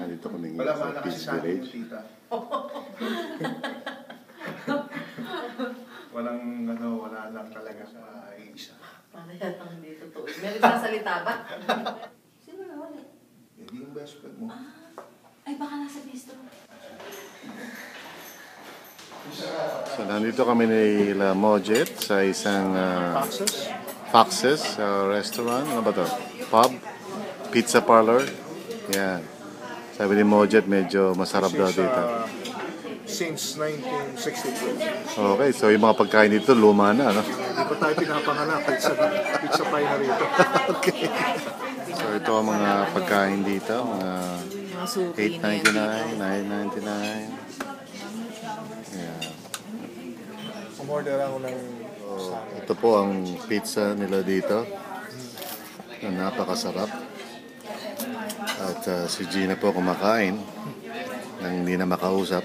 Nandito kami ngayon Wala sa Peace Village. tita. Walang ano, wala lang talaga sa isa. Paano yatang hindi totoo? May nagsasalita ba? Sino na wala? Hindi yung best friend mo. Ay, baka nasa bistro. So nandito kami ni La Mojet sa isang ah, Taxes? Foxes uh, restaurant. Ano ba to? Pub? Pizza parlor? Yan. Sabi ni Mojet medyo masarap daw dito. uh, since 1962. Okay, so yung mga pagkain dito luma na, no? Hindi pa tayo pinapanganak. Pizza, pizza pie na rito. okay. So ito ang mga pagkain dito, mga Mga suki na yan 8.99, dito. 9.99. Yeah. Umorder ako ng So, ito po ang pizza nila dito. Na napakasarap. At uh, si Gina po kumakain nang hindi na makausap.